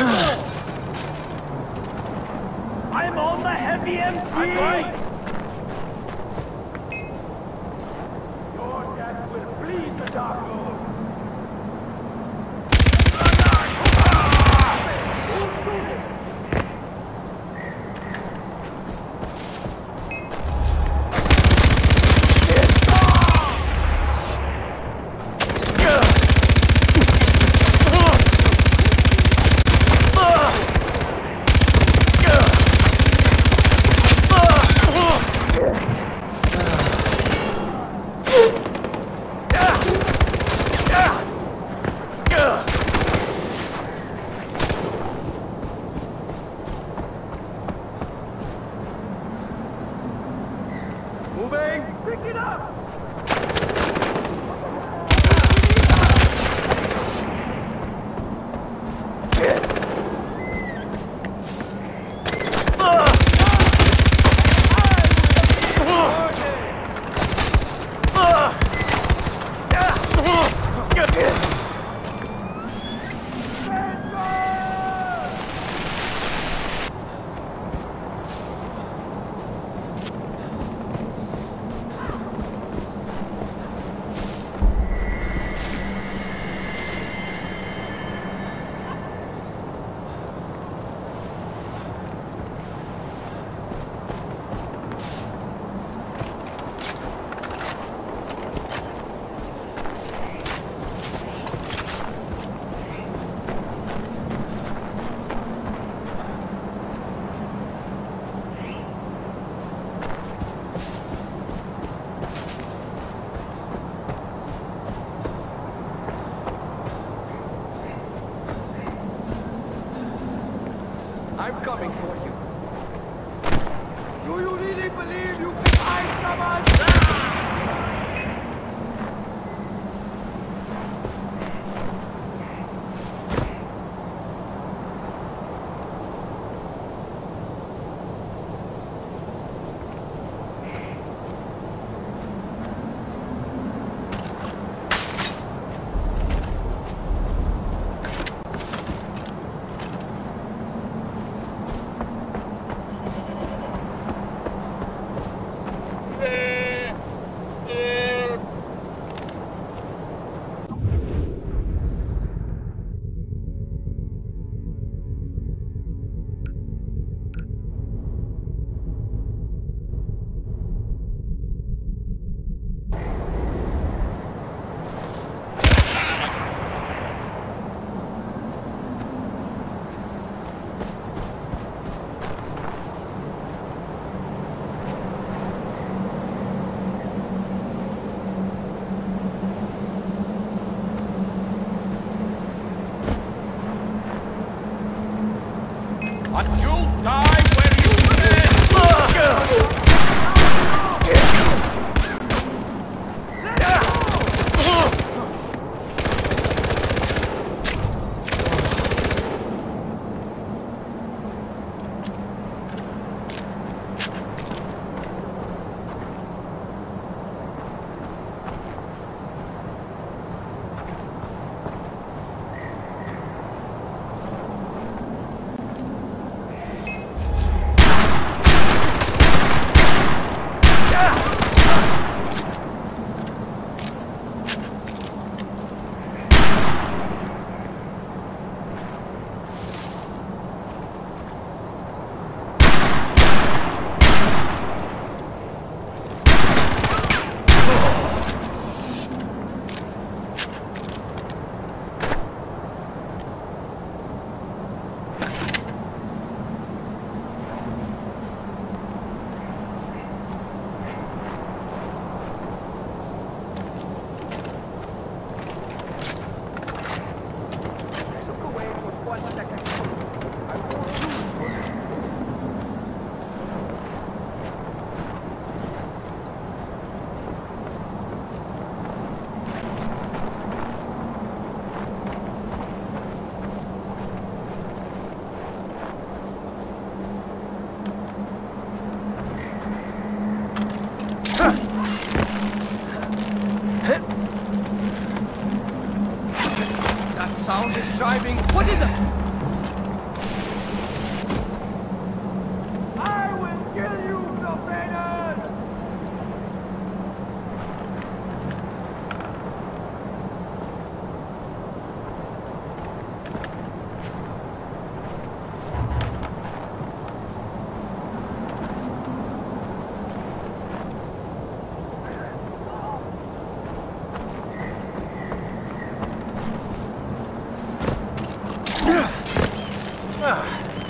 I'm on the heavy MT! Moving! Pick it up! I'm coming for you. Do you really believe you can someone? And Sound is driving. What in the? 唉